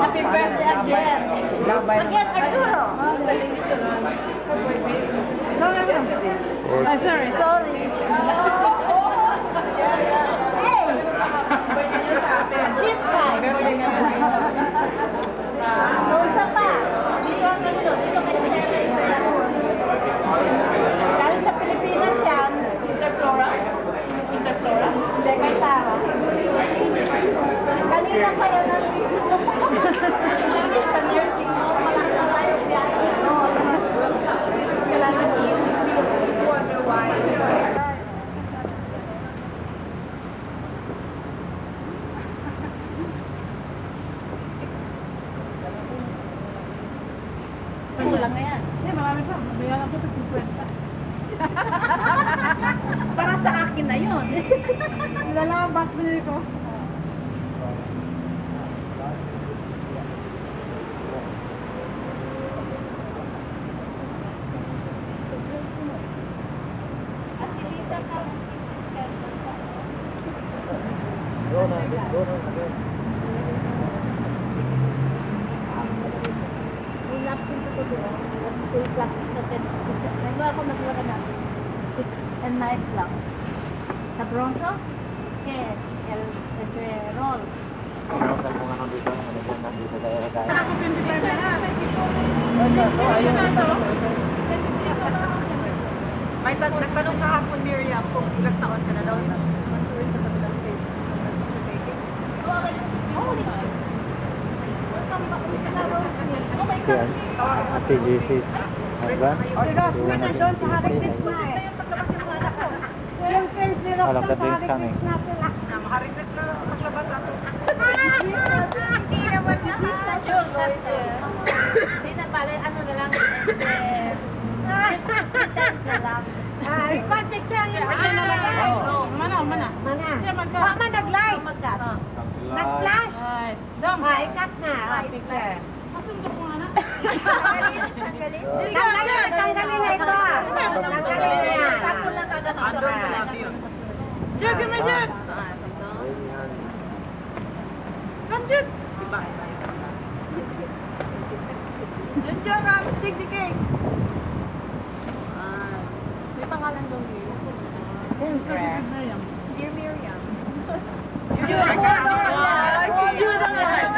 Happy birthday again. Again, Arturo. No, no, no. I'm sorry. Sorry. Hey! Chip time. Pa yun nandito. Sa nursing malaki na tayo biyahe. Kailangan yun. Wonder why. Kulang na yan. Eh, marami pa. Mabayaran ko sa 50. Para sa akin na yun. Wala lang ang binili ko. May tan nagtanong kahapon Miriam kung ilang taon ka na daw. Mansuri sa kabilang face. Holy shit. Welcome back ulit ka na, Rose. Oh my Yan. God. Ate JC's husband. Doon na doon sa Hare Krishna eh. Yung friends ni Rox All of the sa days Hare coming. Krishna sila. Makarigret na maglabas ako. Hindi naman na Sure, loiter. Hindi na pala, ano na lang, eh, pretend na lang. Ay, contact siya yung Oh, mana, mana. Mana? Siya magka. Baka man nag-live. Nag-flash. Ay, dam. Ay, cut na. Ah, picture. Asundo ko nga na. Tanggalin, tanggalin na ito ah. Tanggalin na yan. Tapos lang agad ito Andun ah. na view. Jud, give me Jud. Come Jud. Diba? Jud, Jud, ah, stick the cake. May pangalan doon Miriam. Siyempre. Miriam. Dear Miriam. Jud, Jud ang lahat.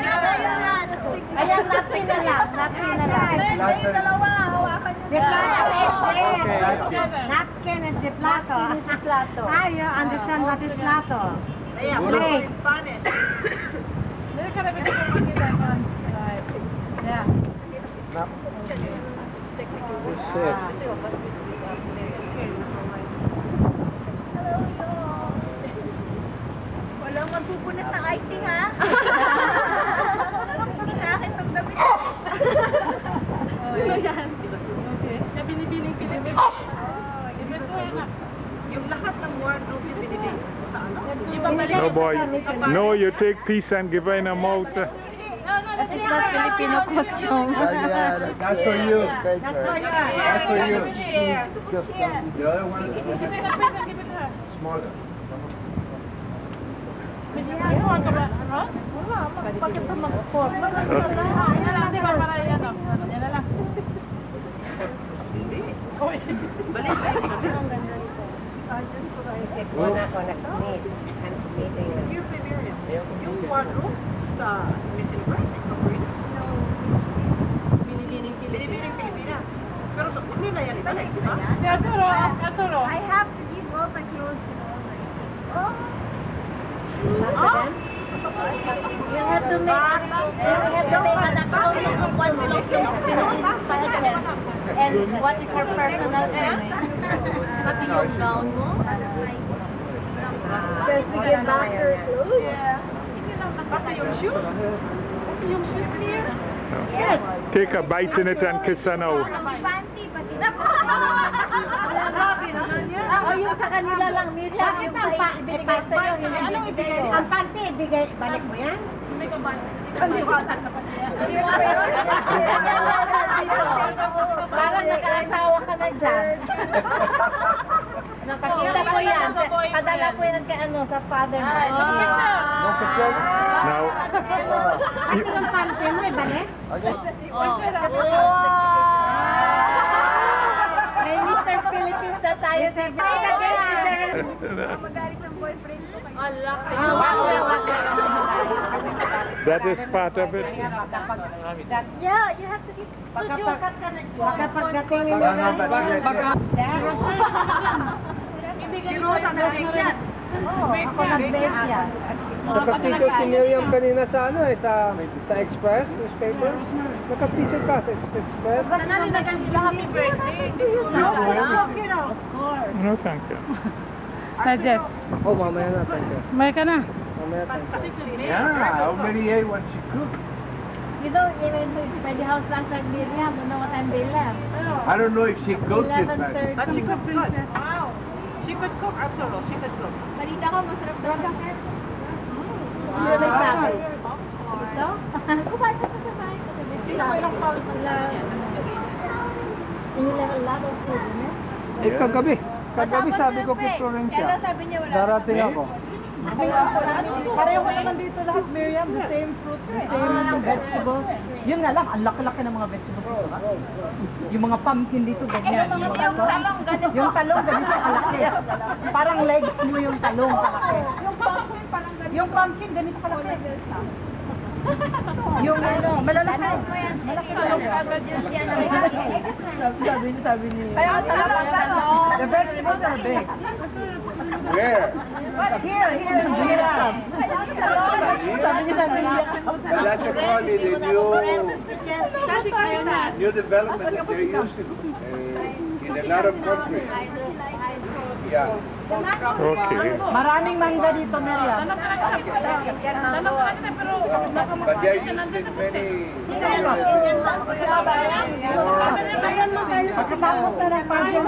Ayan, napin na lang. Napin na lang. Kayong dalawa, hawakan nyo. Deplato. Napkin and deplato. Napkin and deplato. Ah, you understand what is plato? Ayan, Plate. in Spanish. Dili ka na binigyan ko makita. Right. Yeah. Shit. Walang magpupunas ng icing, ha? Sa akin itong damit. Ano yan? Okay. Kaya binibining Pilipin. Ito na. Yung lahat ng wardrobe yung binibig ko sa ano. Iba balik. No boy. No, you take peace and give in a mouth. Not Filipino costume. That's for you. Thank That's for you. That's for you. Share. Share. The other one is Give it a print and give it to her. smaller. Miss, ano I have to give all my clothes to all my oh. oh. You have to make you have to make an accounting of what belongs to Philippine and what is her personal thing. Pati yung gown mo. Just to give back her clothes. Pati yung shoes. Pati yung shoes clear. Yes. Take a bite in it and kiss her now. Panty, pati na. O yung sa kanila lang, Miriam, yung pa ibigay sa'yo, yung Anong ibigay? Ang panty, ibigay, balik mo yan? May kaban. Parang nag-aasawa ka na dyan. Nakakita ko yan. Padala ko yan kay ano, sa father mo. Ay, no picture. No picture? Now, Ito lang pansin mo, ibalik? Okay. May That is part of it. Yeah, you have to be. Naka-feature si Miriam kanina sa ano eh, sa sa Express newspaper. Naka-feature ka sa Express. Happy birthday. No, thank you. Suggest. Oh, mamaya na, thank you. May ka na. Mamaya, thank you. Yeah, how many ate what she cooked? You know, even by the house lang sa Miriam, you know what time they left? I don't know if she cooked it, but 11.30. But she could good. Wow. She could cook, Absolo. She could cook. Balita ko, masarap daw Hindi may sabi. Ito? Kumain ka sa bahay. Eh, kagabi. Kagabi sabi ko kay Florencia. Darating ako. Pareho naman dito lahat, Miriam. The same fruits, the same vegetables. Yun nga lang, ang laki-laki ng mga vegetables. Diba? Yung mga pumpkin dito, ganyan. Yung talong, ganito. Yung talong, ganito kalaki. Parang legs mo yung talong kalaki. Yung pumpkin, parang. Yung pumpkin, ganito kalaki. Yung ano, malalaki. Sabi niya, sabi niya. Kaya talong, talong. The vegetables are big. where? Here, here, here. Sabi niya, sabi niya. But that's a call it a new, new development that they're using uh, in a lot of countries. Yeah. Okay. Maraming mangga dito, Miriam. But they're used in many Pagkatapos na ng pumpkin,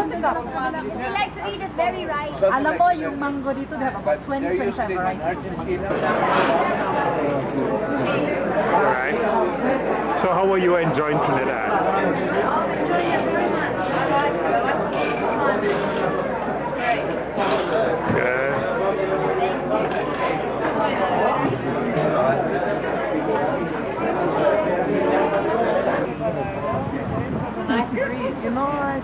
They to eat it very ripe. alam mo, yung mango dito, they have about 20% they're used in variety. All right. So, how are you enjoying Trinidad? Good. Nice breeze. You know, she was queen of the USA.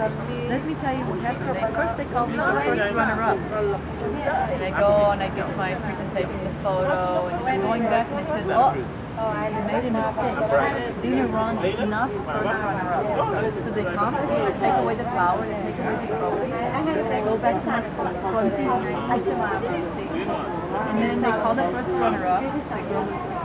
Let me tell you what happened. They, first they called me the first runner-up. And I go and I give my presentation, the photo, and then going back and it says, oh, you made a mistake. Dina Ron is not the first runner-up. So they come, they take away the flower, they take away the trophy, they go back to the front and then they call the first runner-up.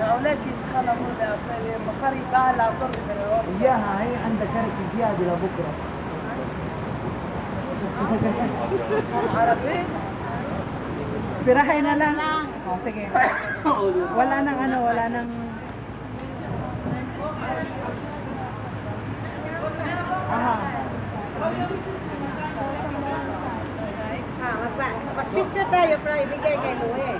ولكن خلوا المقري قال اضر من اياها هي عندك كرك زيادة لبكرة. عربي؟ Pirahin na lang. Oh, sige. Wala nang ano, wala nang... Aha. Ah, magpa- Mag-picture tayo para ibigay kay Louie.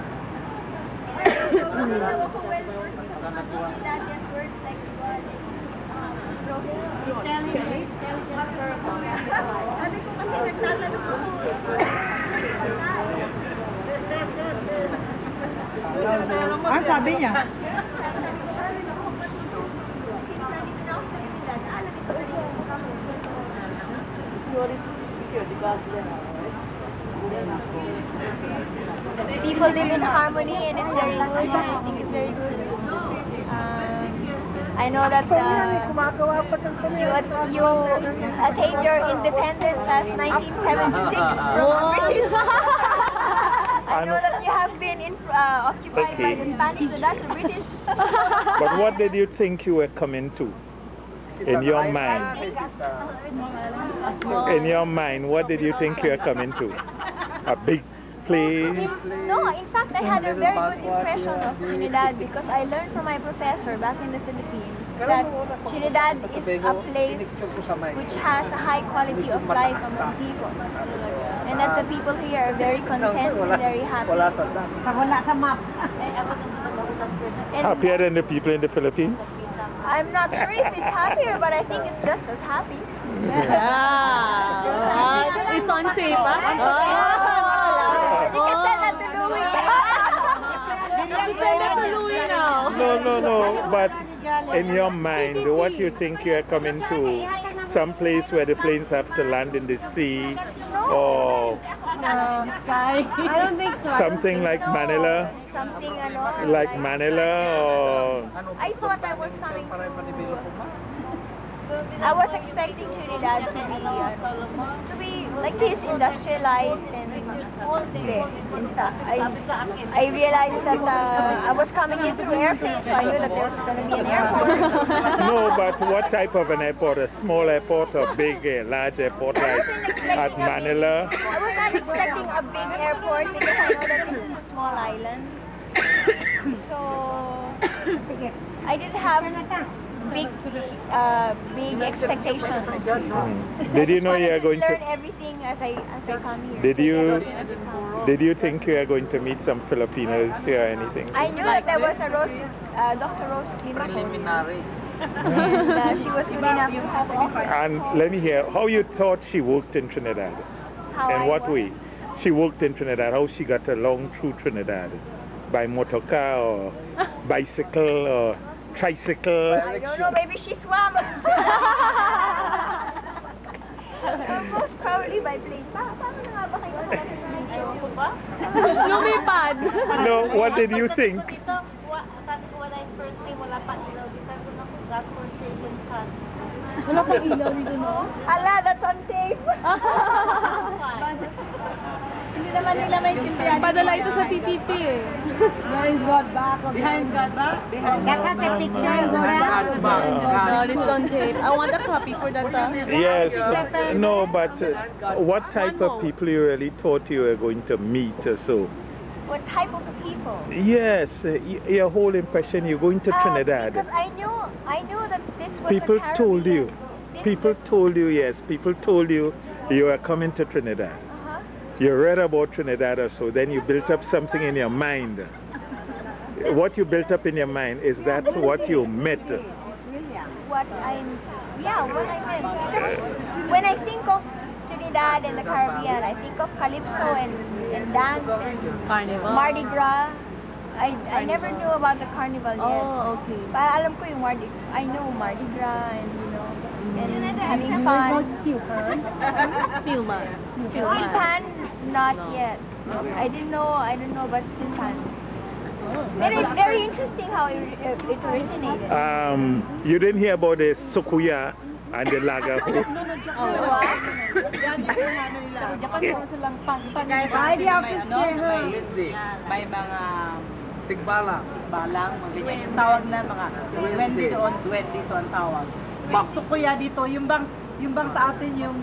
Sabi ko kasi nagtatanong ako. Ang sabi? People live in harmony and it's very good. I think it's very good. Um, I know that uh, you, you attained your independence as 1976 from British. I know have been in, uh, occupied by the Spanish, the Dutch, the British. But what did you think you were coming to? In your mind? In your mind, what did you think you were coming to? A big place? No, in fact, I had a very good impression of Trinidad because I learned from my professor back in the Philippines that Trinidad is a place which has a high quality of life among people. And that the people here are very content and very happy. Sa wala sa map. Happier than the people in the Philippines? I'm not sure if it's happier, but I think it's just as happy. Ah, it's on tape, ah? You can send that to Louis. You send it to Louis now. No, no, no. But in your mind, what you think you are coming to? Some place where the planes have to land in the sea, or I don't think so. something like Manila, Something, like Manila, or I thought I was coming to. I was expecting Trinidad to be uh, to be like this industrialized and there. In fact, I I realized that uh, I was coming in through airplane, so I knew that there was going to be an airport. no? But what type of an airport? A small airport or big, a large airport like at a big- Manila? I was not expecting a big airport because I know that this is a small island. So I didn't have big uh, big expectations. Did you know you are going to learn everything as I as I come here. Did you- everything as it comes. Did you think you are going to meet some Filipinos here or anything? I knew that there was a Rose, uh, Dr. Rose Climaco. And uh, she was good enough to have offer. And let me hear how you thought she worked in Trinidad. How In I what was. way? She worked in Trinidad. How she got along through Trinidad? By motor car or bicycle or tricycle? I don't know, maybe she swam. Most probably by plane. Pa paano na nga ba kayo Ayoko pa. Lumipad. No, what did you think? Sabi ko wala yung first time, wala pa ilaw. Dito sabi ko na kung God forsaken son. Wala pang ilaw dito, no? Hala, that's on tape. Hindi naman nila may chintiyan. Padala ito sa TTP eh. Behind God back. Behind God back? Get us a picture, Zora. No, it's on tape. I want a copy for that. uh, Yes. No, but uh, what type of people you really thought you were going to meet or so? What type of people? Yes, uh, your whole impression you're going to Uh, Trinidad. because I knew, I knew that this was People a told you. People told you, yes, people told you you are coming to Trinidad. You read about Trinidad or so, then you built up something in your mind. What you built up in your mind is that what you met. Really? what I, yeah, what I meant. Because when I think of Trinidad and the Caribbean, I think of calypso and, and dance and Carnival. Mardi Gras. I, I never knew about the carnival yet. Oh, okay. Para alam ko yung Mardi, I know Mardi Gras and you know, and having fun. Still man. Still man. Steel pan, not yet. I didn't know, I don't know about steel pan. And it's very interesting how it, it originated. Um, you didn't hear about the Sukuya and the Laga. Ay, di ako siya. may mga tigbalang, tigbalang, mga ganyan. Yung tawag na mga duwende doon, duwende to ang tawag. Bakso kuya dito, yung bang yung bang sa atin yung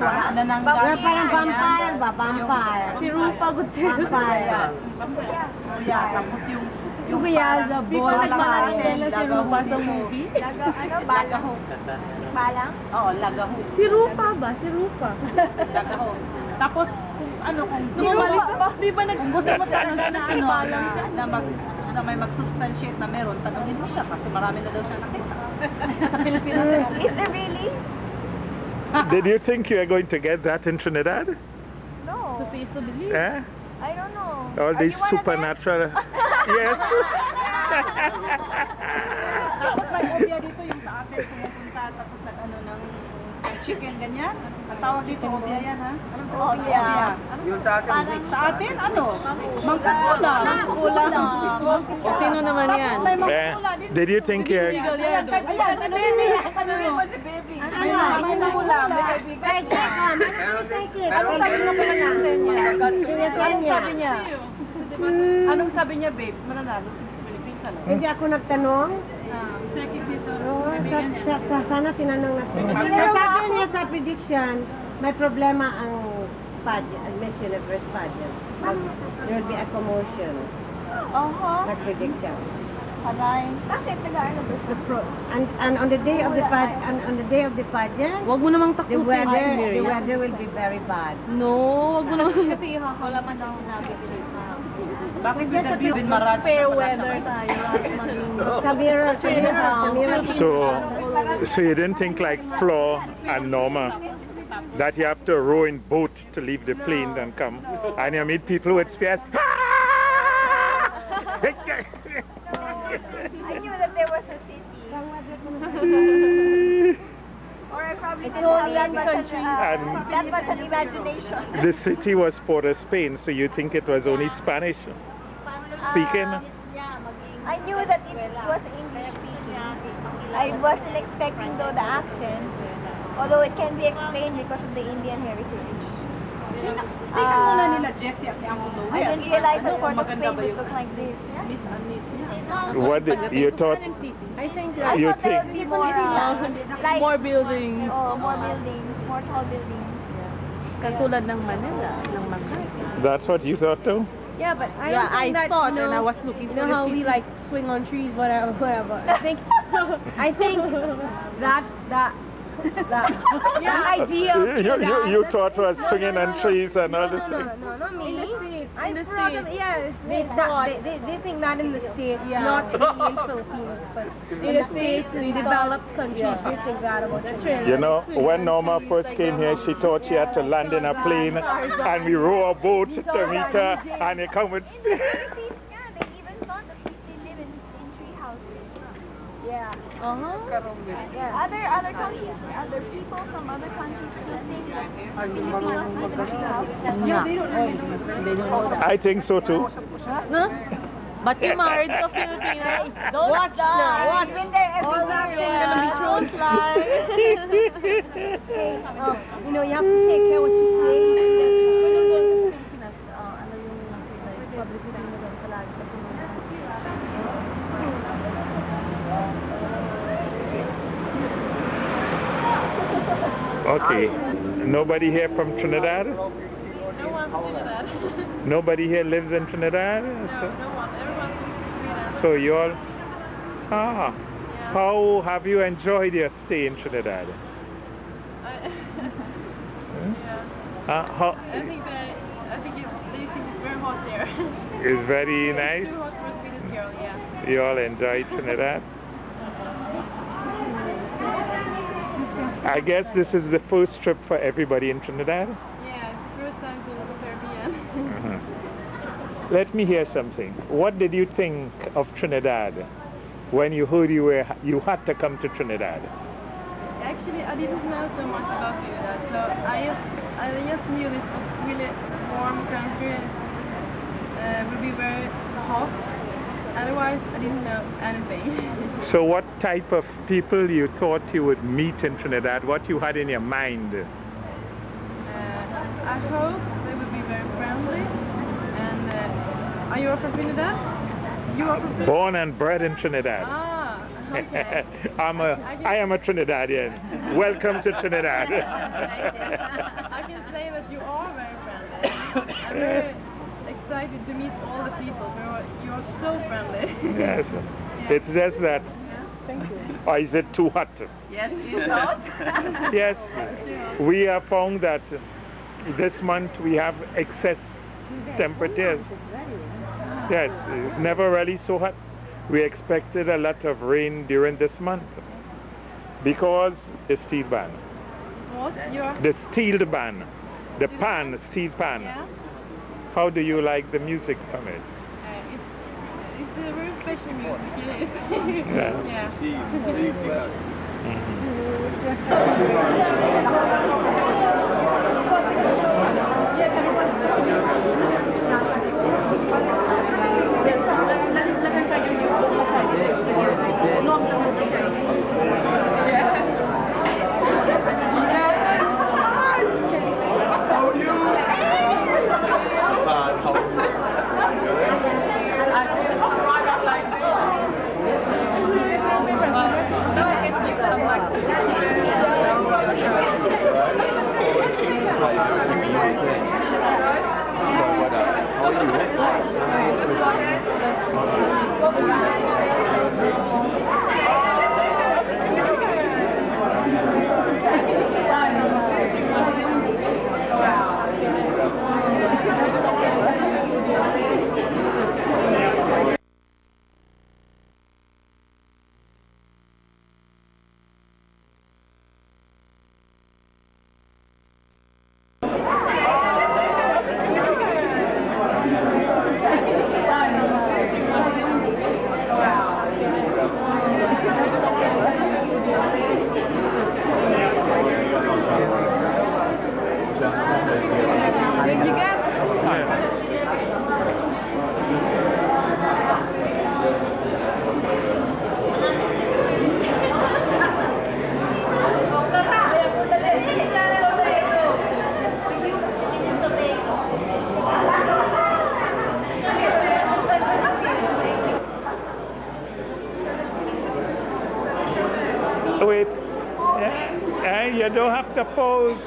suwaan na nang Wala parang vampire ba? Vampire. Si Rupa Gutierrez. Vampire. Kuya, tapos yung Si Kuya Zabo. Di ba Nagmahal nagmahal nila si Rupa sa movie. Laga, ano, balang. Balang? Oo, lagaho. Si Rupa ba? Si Rupa. Lagaho. Tapos kung ano kung Sumabalik ba? Di ba nag... kung gusto mo tanong na ano na, mag na may mag-substantiate na meron, tanungin mo siya kasi marami na daw siya nakita. Sa Pilipinas. Is there really? Did you think you were going to get that in Trinidad? No. To see is to believe. Eh? I don't know. All Are these you one of them? supernatural. yes. chicken, ganyan. Ang tawag dito, obia yan ha? Obia. Yung sa atin, Sa atin, ano? Mangkukulam. Mangkukulam. O sino naman yan? Eh, did you think you're... Ayan, ayan, si baby. Ano yun? si baby. Ayan, may mangkukulam. May kaibigan. Anong sabi mo pala na? Anong sabi niya? Anong sabi niya, babe? Mananalo sa Philippines, ano? Hindi ako nagtanong. Sa, sa, sa, sana tinanong natin. Sabi niya sa prediction, may problema ang pageant, Miss Universe pageant. Mag- There will be a commotion. Oho. Nag-prediction. Aray. Bakit nag-aaral ba? The pro- and, and on the day of the pag and on the day of the pageant, Wag mo namang the takutin. weather the weather will be very bad. No, wag mo namang... Kasi wala man ako nabibili. Bakit yung David bin Maraj? Fair weather tayo. at. So, so you didn't think like Flo and Norma that you have to row in boat to leave the plane and come, and you meet people with spears. I knew that there was a city. Or I probably didn't have that much, an, uh, And- that much an imagination. the city was Port of Spain, so you think it was only Spanish speaking. Uh, I knew that it was English speaking. I wasn't expecting though the accent, although it can be explained because of the Indian heritage. Tingnan muna nila Jessie at si Uncle Louie. I didn't realize that Port of Spain would look like this. What did- you thought? I think I You thought there would be more, uh, like, more buildings. oh, more buildings, more tall buildings. Katulad ng Manila, ng Makati. That's what you thought too? Yeah, but I Yeah, don't think I that, thought you know, and I was looking you for know how we like swing on trees, whatever, whatever. I think, I think that that that the idea of You, you, that- you thought was swinging on trees and all no, this. no, no, no, not me. In the States, I'm in the from States. yeah, they, that, they, they, they think that in the States, Yeah. not really in Philippines, but in the States, in developed countries, they think that about children. You know, when Norma first came here, she thought she had to land in a plane and we row a boat to meet her and they come with spears. Yeah, they even thought that we live in, in tree houses. Yeah. Yeah. Uh-huh. Other other countries, other people from other countries still think that Filipinos live in tree houses. Yeah. They don't. I think so too. No? But you married a Filipino. Don't Watch Uh, now, watch. I've been there every All that year. thing gonna be Don't lie. Hey, um, you know, you have to take care what you say. When you go to Pilipinas, uh, ano yung like, publicity mo doon palagi sa Pilipinas? Okay. Nobody here from Trinidad? No one from Trinidad. Nobody here lives in Trinidad? So, No one. Everyone's in Sweden. so you all. Ah. How have you enjoyed your stay in Trinidad? Yeah. Uh, how, I think that... I think it's, they think it's very hot here. it's very nice. Too hot for a Swedish girl, yeah. You all enjoy Trinidad? I guess this is the first trip for everybody in Trinidad. Yeah, first time to the Caribbean. Uh-huh. Let me hear something. What did you think of Trinidad when you heard you were you had to come to Trinidad? Actually, I didn't know so much about Trinidad, so I just, I just knew it was really warm country. Uh, would be very hot. Otherwise, I didn't know anything. So what type of people you thought you would meet in Trinidad? What you had in your mind? Uh, I hope they would be very friendly. And uh, are you from Trinidad? You are from Trinidad? Born and bred in Trinidad. Ah, okay. I'm a I am a Trinidadian. Welcome to Trinidad. I can say that you are very friendly. I'm very excited to meet all the people. You are, so friendly. yes. It's just that. Yeah, thank Or is it too hot? Yes, it's hot. Yes. We have found that this month we have excess temperatures. Yes, it's never really so hot. We expected a lot of rain during this month because the steel ban. What? You? The steel ban. The pan, steel pan. Yeah. How do you like the music from it? It's, it's a very special music. It is. Yeah. yeah. Yeah. Mhm. Wait. Yeah, you don't have to pose.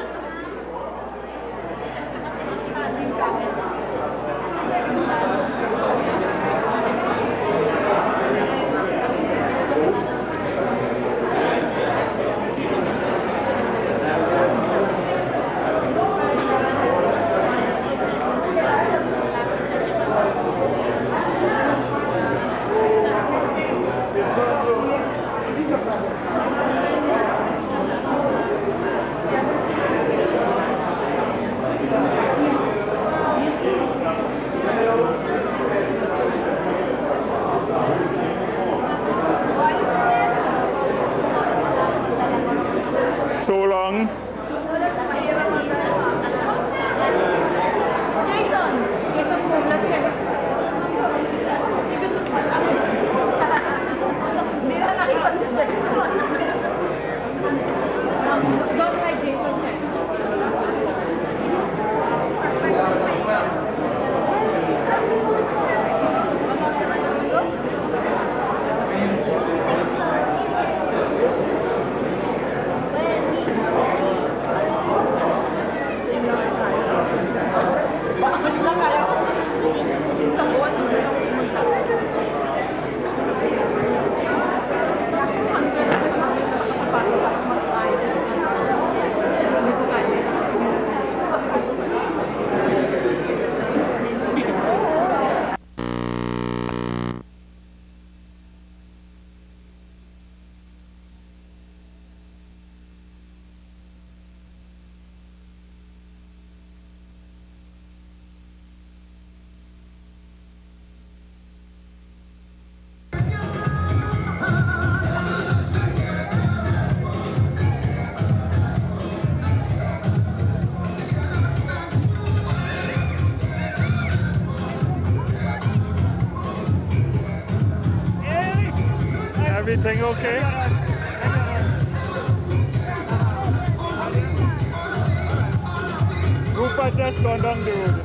Everything okay? Rupert just gone down the road.